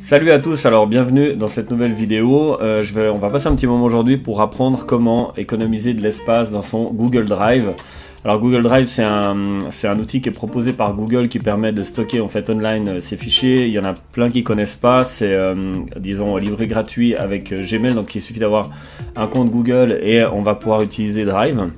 Salut à tous, alors bienvenue dans cette nouvelle vidéo. Euh, on va passer un petit moment aujourd'hui pour apprendre comment économiser de l'espace dans son Google Drive. Alors Google Drive c'est un, c'est un outil qui est proposé par Google qui permet de stocker en fait online euh, ses fichiers. Il y en a plein qui connaissent pas. C'est euh, disons livré gratuit avec Gmail, donc il suffit d'avoir un compte Google et on va pouvoir utiliser Drive.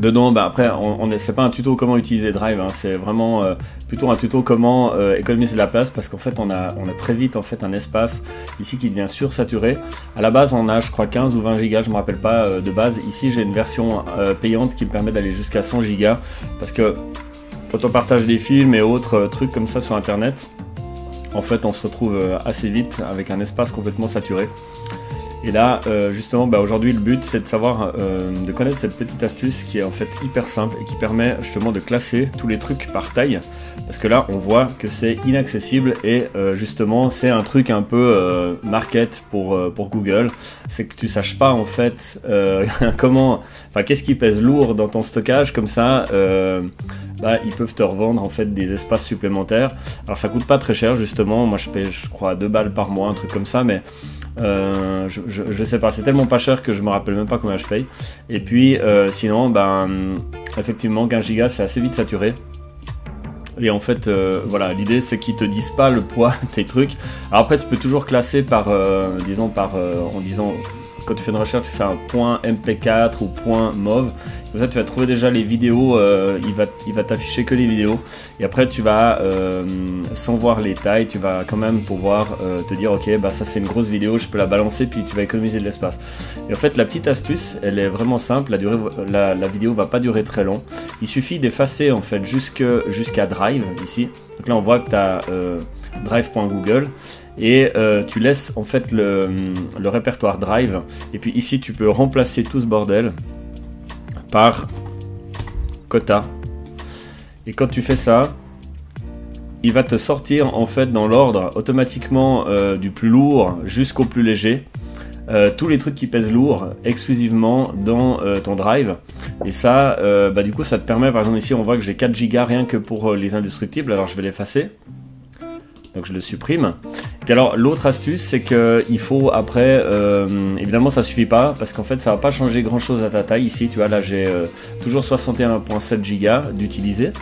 Dedans, bah après, on, on c'est pas un tuto comment utiliser Drive, hein, c'est vraiment euh, plutôt un tuto comment euh, économiser de la place parce qu'en fait, on a, on très vite en fait un espace ici qui devient sursaturé. À la base, on a, je crois, 15 ou 20 gigas, je me rappelle pas euh, de base. Ici, j'ai une version payante qui me permet d'aller jusqu'à 100 gigas parce que quand on partage des films et autres trucs comme ça sur Internet, en fait, on se retrouve assez vite avec un espace complètement saturé. Et là, euh, justement, bah, aujourd'hui, le but, c'est de savoir, euh, de connaître cette petite astuce qui est en fait hyper simple et qui permet justement de classer tous les trucs par taille. Parce que là, on voit que c'est inaccessible et euh, justement, c'est un truc un peu market pour, pour Google. C'est que tu saches pas en fait comment, enfin, qu'est-ce qui pèse lourd dans ton stockage comme ça. Bah, ils peuvent te revendre en fait des espaces supplémentaires. Alors ça coûte pas très cher justement, moi je paye je crois 2 balles par mois, un truc comme ça, mais euh, je, sais pas, c'est tellement pas cher que je me rappelle même pas combien je paye. Et puis euh, sinon, ben effectivement 15 gigas c'est assez vite saturé. Et en fait, euh, voilà, l'idée c'est qu'ils te disent pas le poids de tes trucs. Alors après, tu peux toujours classer par, disons, par, en disant quand tu fais une recherche, tu fais un point MP4 ou point MOV. Comme ça, tu vas trouver déjà les vidéos. Euh, il va, il va t'afficher que les vidéos. Et après, tu vas, euh, sans voir les tailles, tu vas quand même pouvoir euh, te dire, ok, bah ça c'est une grosse vidéo, je peux la balancer, puis tu vas économiser de l'espace. Et en fait, la petite astuce, elle est vraiment simple. La, durée, la, vidéo va pas durer très long. Il suffit d'effacer en fait jusqu'à Drive ici. Donc là, on voit que tu as drive.google et euh, tu laisses en fait le, répertoire Drive. Et puis ici tu peux remplacer tout ce bordel par quota. Et quand tu fais ça il va te sortir en fait dans l'ordre automatiquement euh, du plus lourd jusqu'au plus léger. Euh, tous les trucs qui pèsent lourd exclusivement dans ton drive. Et ça bah, du coup ça te permet par exemple ici on voit que j'ai 4 gigas rien que pour les indestructibles. Alors je vais l'effacer. Donc je le supprime. Et alors l'autre astuce, c'est qu'il faut après, euh, évidemment ça suffit pas, parce qu'en fait ça va pas changer grand chose à ta taille. Ici, tu vois, là j'ai euh, toujours 61.7 Go d'utiliser,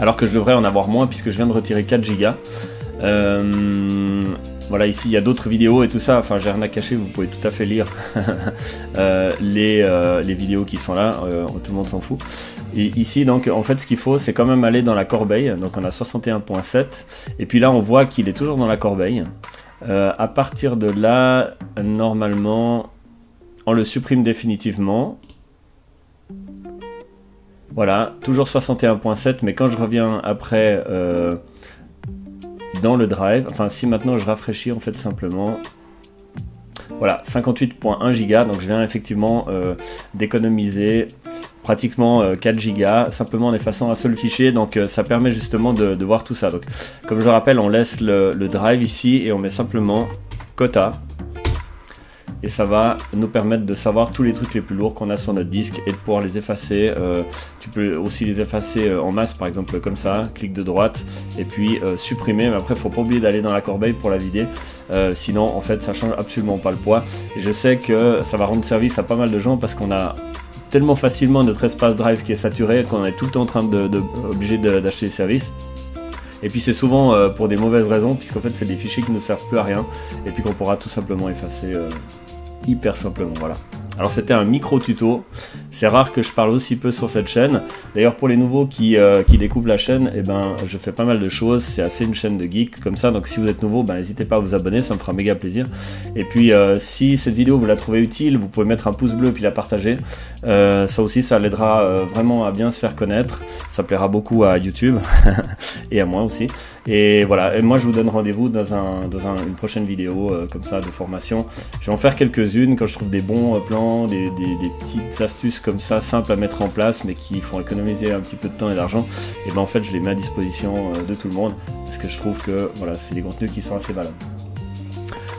alors que je devrais en avoir moins puisque je viens de retirer 4 Go. Voilà, ici il y a d'autres vidéos et tout ça, enfin j'ai rien à cacher, vous pouvez tout à fait lire les, les, vidéos qui sont là, tout le monde s'en fout. Et ici, donc, en fait, ce qu'il faut, c'est quand même aller dans la corbeille. Donc, on a 61.7. Et puis là, on voit qu'il est toujours dans la corbeille. Euh, à partir de là, normalement, on le supprime définitivement. Voilà, toujours 61.7, mais quand je reviens après euh, dans le drive, enfin si maintenant je rafraîchis en fait simplement, voilà, 58.1 giga, donc je viens effectivement euh, d'économiser pratiquement 4 euh, gigas simplement en effaçant un seul fichier. Donc euh, ça permet justement de, voir tout ça. Donc comme je le rappelle on laisse le, drive ici et on met simplement quota et ça va nous permettre de savoir tous les trucs les plus lourds qu'on a sur notre disque et de pouvoir les effacer. Euh, tu peux aussi les effacer en masse par exemple comme ça, clic de droite et puis supprimer. Mais après, il faut pas oublier d'aller dans la corbeille pour la vider. sinon, en fait, ça change absolument pas le poids. Et je sais que ça va rendre service à pas mal de gens parce qu'on a tellement facilement notre espace drive qui est saturé qu'on est tout le temps en train de, obligé d'acheter des services. Et puis c'est souvent euh, pour des mauvaises raisons, puisqu'en fait c'est des fichiers qui ne servent plus à rien, et puis qu'on pourra tout simplement effacer euh, hyper simplement. Voilà. Alors c'était un micro tuto. C'est rare que je parle aussi peu sur cette chaîne. D'ailleurs pour les nouveaux qui, euh, qui découvrent la chaîne, eh ben, je fais pas mal de choses. C'est assez une chaîne de geek comme ça. Donc si vous êtes nouveau, ben, n'hésitez pas à vous abonner, ça me fera méga plaisir. Et puis euh, si cette vidéo vous la trouvez utile, vous pouvez mettre un pouce bleu puis la partager. Euh, ça aussi ça l'aidera vraiment à bien se faire connaître. Ça plaira beaucoup à YouTube et à moi aussi. Et voilà, et moi je vous donne rendez-vous dans, un, dans une prochaine vidéo comme ça de formation. Je vais en faire quelques-unes quand je trouve des bons plans des, petites astuces comme ça, simples à mettre en place, mais qui font économiser un petit peu de temps et d'argent, et ben en fait je les mets à disposition euh, de tout le monde, parce que je trouve que voilà, c'est des contenus qui sont assez valables.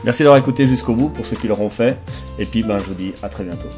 Merci d'avoir écouté jusqu'au bout pour ceux qui l'auront fait, et puis ben, je vous dis à très bientôt.